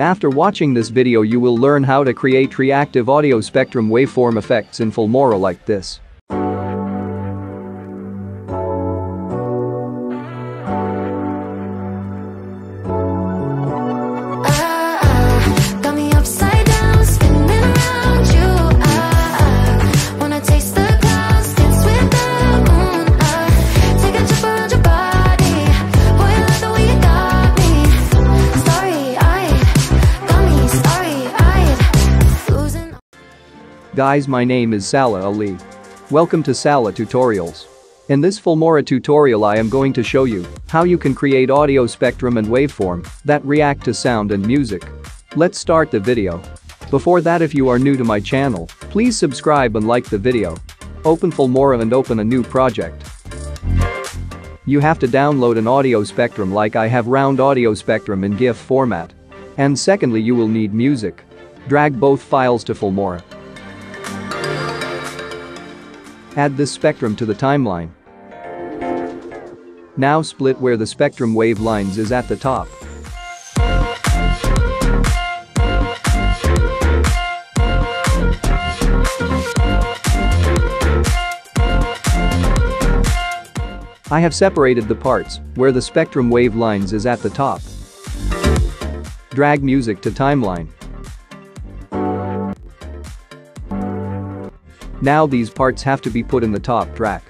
After watching this video you will learn how to create reactive audio spectrum waveform effects in Filmora like this. Guys my name is Salih Ali. Welcome to Salih Tutorials. In this Filmora tutorial I am going to show you how you can create audio spectrum and waveform that react to sound and music. Let's start the video. Before that if you are new to my channel, please subscribe and like the video. Open Filmora and open a new project. You have to download an audio spectrum like I have round audio spectrum in GIF format. And secondly you will need music. Drag both files to Filmora. Add this spectrum to the timeline. Now split where the spectrum wave lines is at the top. I have separated the parts where the spectrum wave lines is at the top. Drag music to timeline. Now these parts have to be put in the top track.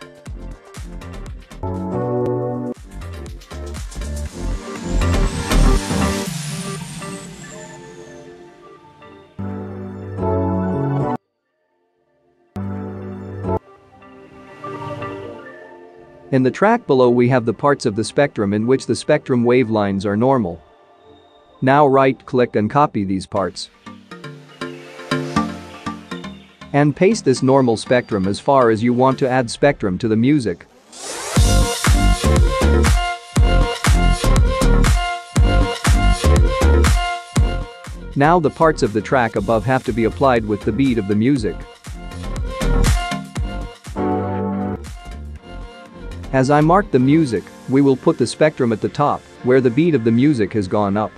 In the track below we have the parts of the spectrum in which the spectrum wavelines are normal. Now right-click and copy these parts. And paste this normal spectrum as far as you want to add spectrum to the music. Now the parts of the track above have to be applied with the beat of the music. As I mark the music, we will put the spectrum at the top, where the beat of the music has gone up.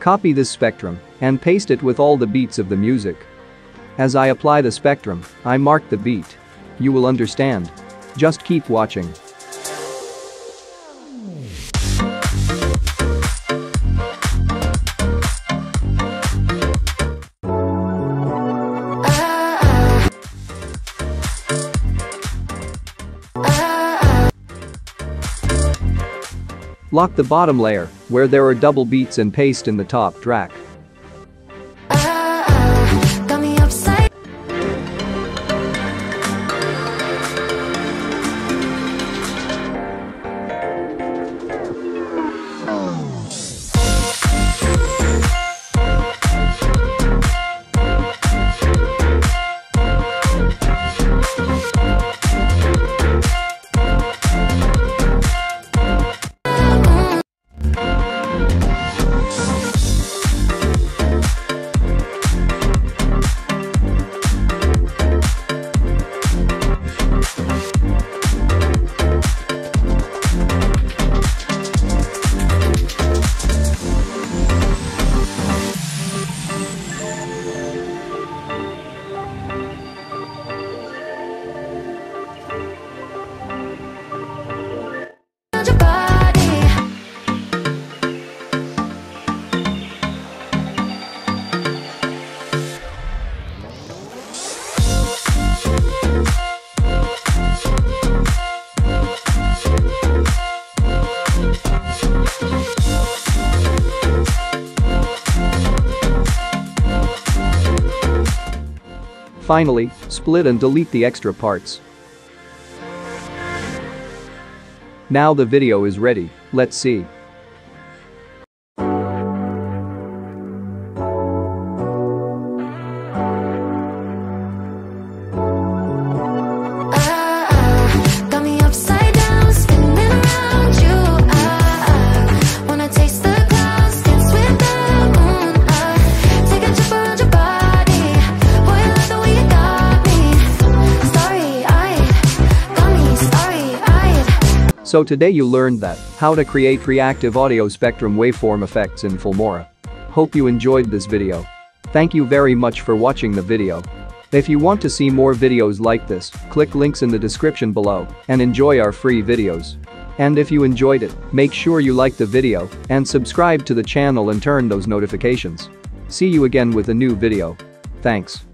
Copy this spectrum and paste it with all the beats of the music. As I apply the spectrum, I mark the beat. You will understand. Just keep watching. Lock the bottom layer, where there are double beats and paste in the top track. Finally, split and delete the extra parts. Now the video is ready, let's see. So today you learned that how to create reactive audio spectrum waveform effects in Filmora. Hope you enjoyed this video. Thank you very much for watching the video. If you want to see more videos like this, click links in the description below and enjoy our free videos. And if you enjoyed it, make sure you like the video and subscribe to the channel and turn those notifications. See you again with a new video. Thanks.